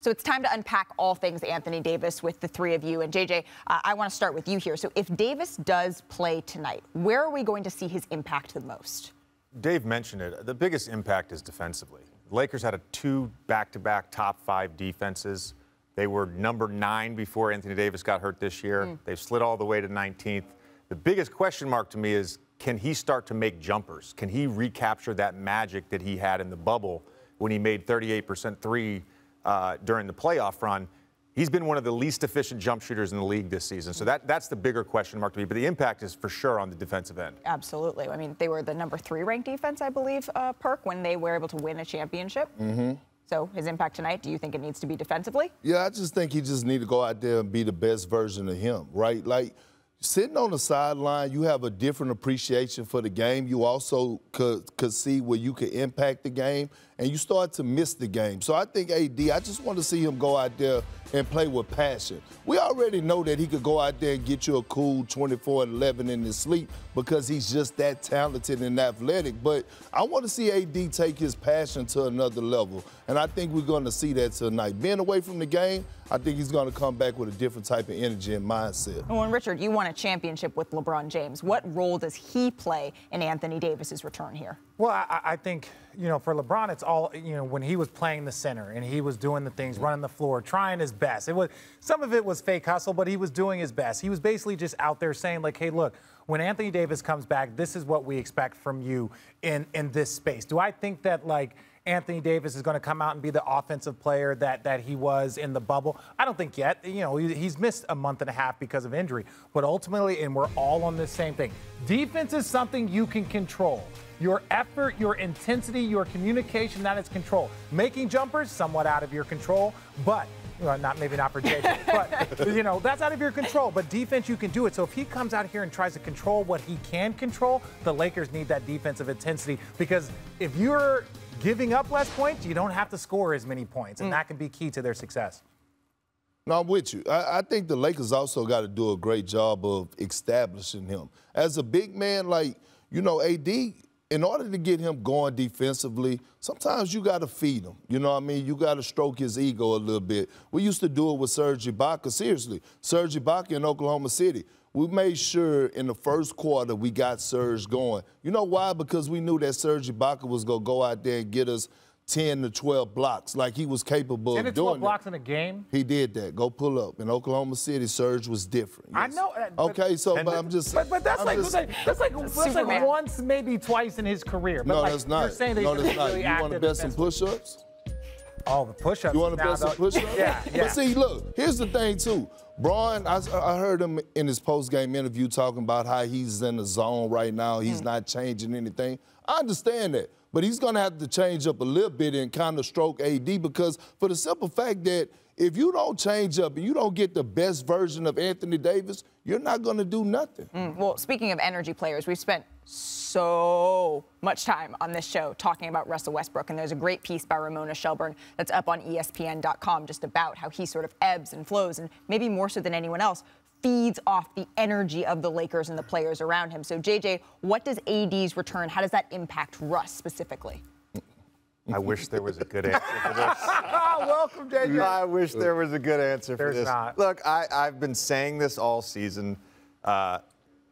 So it's time to unpack all things Anthony Davis with the three of you. And JJ, uh, I want to start with you here. So if Davis does play tonight, where are we going to see his impact the most? Dave mentioned it. The biggest impact is defensively. Lakers had a two back-to-back top five defenses. They were number nine before Anthony Davis got hurt this year. Mm. They've slid all the way to 19th. The biggest question mark to me is can he start to make jumpers? Can he recapture that magic that he had in the bubble when he made 38% three uh, during the playoff run? He's been one of the least efficient jump shooters in the league this season. So that, that's the bigger question mark to me. But the impact is for sure on the defensive end. Absolutely. I mean, they were the number three ranked defense, I believe, uh, Perk, when they were able to win a championship. Mm-hmm. So his impact tonight, do you think it needs to be defensively? Yeah, I just think he just need to go out there and be the best version of him, right? Like sitting on the sideline, you have a different appreciation for the game. You also could, could see where you could impact the game, and you start to miss the game. So I think AD, I just want to see him go out there and play with passion. We already know that he could go out there and get you a cool 24 and 11 in his sleep because he's just that talented and athletic. But I want to see AD take his passion to another level. And I think we're going to see that tonight. Being away from the game, I think he's going to come back with a different type of energy and mindset. Well, and Richard, you won a championship with LeBron James. What role does he play in Anthony Davis's return here? Well, I, I think you know, for LeBron, it's all, you know, when he was playing the center and he was doing the things, running the floor, trying his best. It was some of it was fake hustle, but he was doing his best. He was basically just out there saying, like, hey, look, when Anthony Davis comes back, this is what we expect from you in in this space. Do I think that like Anthony Davis is going to come out and be the offensive player that that he was in the bubble? I don't think yet. You know, he's missed a month and a half because of injury, but ultimately, and we're all on the same thing. Defense is something you can control. Your effort, your intensity, your communication, that is control. Making jumpers, somewhat out of your control, but well, not maybe not for JJ, but you know that's out of your control. But defense, you can do it. So if he comes out here and tries to control what he can control, the Lakers need that defensive intensity because if you're giving up less points, you don't have to score as many points, and mm. that can be key to their success. No, I'm with you. I, I think the Lakers also got to do a great job of establishing him as a big man. Like you know, AD in order to get him going defensively, sometimes you got to feed him. You know what I mean? You got to stroke his ego a little bit. We used to do it with Serge Ibaka. Seriously, Serge Ibaka in Oklahoma City. We made sure in the first quarter we got Serge going. You know why? Because we knew that Serge Ibaka was going to go out there and get us – 10 to 12 blocks like he was capable 10 of doing 12 blocks in a game? He did that. Go pull up. In Oklahoma City, Serge was different. Yes. I know. Uh, okay, so but I'm just But, but that's, like, just, that's like that's like that's like once maybe twice in his career. But no, like, that's not. You're saying that no, that's not. Really you want to bet some push-ups? Oh, the push-ups. You want to bet some push-ups? yeah, yeah. But see, look, here's the thing too. Bron, I, I heard him in his post-game interview talking about how he's in the zone right now. He's mm. not changing anything. I understand that. But he's going to have to change up a little bit and kind of stroke AD because for the simple fact that if you don't change up and you don't get the best version of Anthony Davis, you're not going to do nothing. Mm, well, speaking of energy players, we've spent so much time on this show talking about Russell Westbrook, and there's a great piece by Ramona Shelburne that's up on ESPN.com just about how he sort of ebbs and flows, and maybe more so than anyone else, feeds off the energy of the Lakers and the players around him. So, JJ, what does AD's return, how does that impact Russ specifically? I wish there was a good answer for this. Welcome, Daniel. I wish there was a good answer There's for this. Not. Look, I, have been saying this all season. Uh,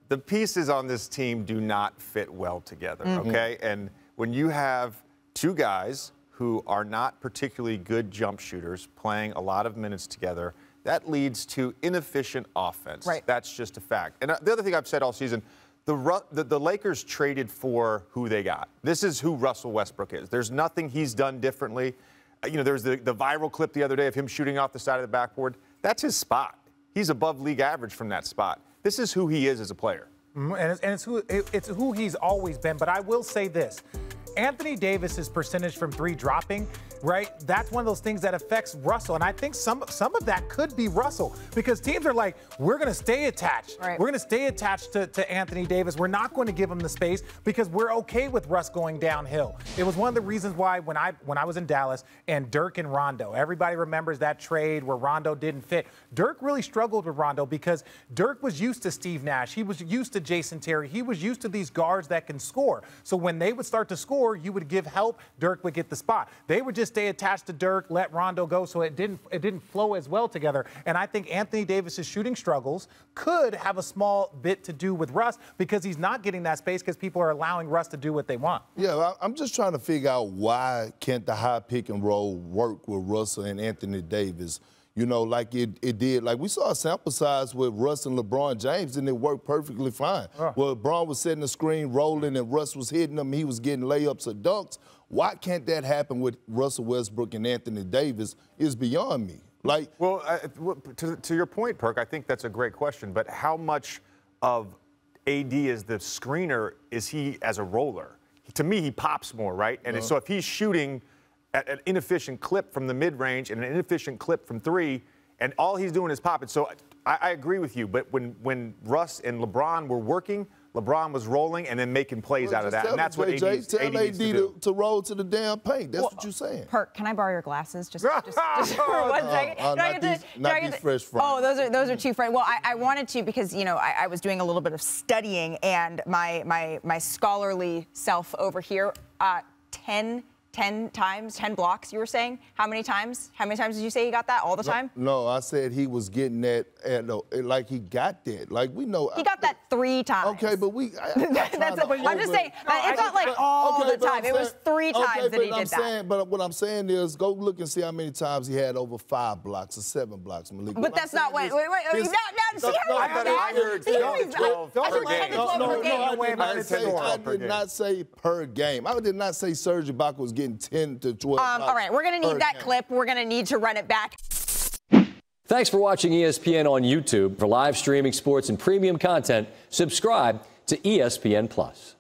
the pieces on this team do not fit well together, mm-hmm. okay? And when you have two guys who are not particularly good jump shooters playing a lot of minutes together, that leads to inefficient offense. Right. That's just a fact. And uh, the other thing I've said all season, the, the, the, Lakers traded for who they got. This is who Russell Westbrook is. There's nothing he's done differently. Uh, you know, there's the, the viral clip the other day of him shooting off the side of the backboard. That's his spot. He's above league average from that spot. This is who he is as a player. And, it's, and it's, who, it's who he's always been. But I will say this Anthony Davis's percentage from three dropping right? That's one of those things that affects Russell. And I think some some of that could be Russell because teams are like, we're going to stay attached. Right. We're going to stay attached to, to Anthony Davis. We're not going to give him the space because we're okay with Russ going downhill. It was one of the reasons why when I when I was in Dallas and Dirk and Rondo, everybody remembers that trade where Rondo didn't fit. Dirk really struggled with Rondo because Dirk was used to Steve Nash. He was used to Jason Terry. He was used to these guards that can score. So when they would start to score, or you would give help, Dirk would get the spot. They would just stay attached to Dirk, let Rondo go, so it didn't it didn't flow as well together. And I think Anthony Davis's shooting struggles could have a small bit to do with Russ because he's not getting that space because people are allowing Russ to do what they want. Yeah, I'm just trying to figure out why can't the high pick and roll work with Russell and Anthony Davis? You know, like it, it did. Like we saw a sample size with Russ and LeBron James, and it worked perfectly fine. Well, LeBron was setting the screen, rolling, and Russ was hitting them. He was getting layups or dunks. Why can't that happen with Russell Westbrook and Anthony Davis? Is beyond me. Like, Well, uh, to, to your point, Perk, I think that's a great question. But how much of AD as the screener is he as a roller? To me, he pops more, right? And so if he's shooting at an inefficient clip from the mid range and an inefficient clip from three, and all he's doing is popping. So I, I agree with you. But when when Russ and LeBron were working, LeBron was rolling and then making plays out of that, and that's what AD, JJ, tell AD needs to do. to, roll to the damn paint. That's what you're saying. Perk, can I borrow your glasses just, just, just for one second? uh, Do I not get to- these- not I get these to- fresh fries. Oh, those are those are too fresh. Well, I, I wanted to because you know I, I was doing a little bit of studying and my my my scholarly self over here, uh, 10, 10 times, 10 blocks. You were saying how many times? How many times did you say you got that all the time? No, I said he was getting that, at, no, like he got that. Like we know. He got that three times. Okay, but we. I, I'm not That's trying to I'm just over- saying, it's not like all the but I'm time. It was three okay, times that but he I'm did that. Saying, but what I'm saying is, go look and see how many times he had over five blocks or seven blocks, Malik. But What that's not saying what. is Wait, wait. his- Now, now, see how no, I thought? I heard See how 12, he's mad? 12 I per said 10 to game. 12 no, per no, game. I did about not it, say, ten I per did game. not say per game. I did not say Serge Ibaka was getting 10 to 12. Um, all right, we're going to need that game. clip. We're going to need to run it back. Thanks for watching ESPN on YouTube. For live streaming sports and premium content, subscribe to ESPN Plus.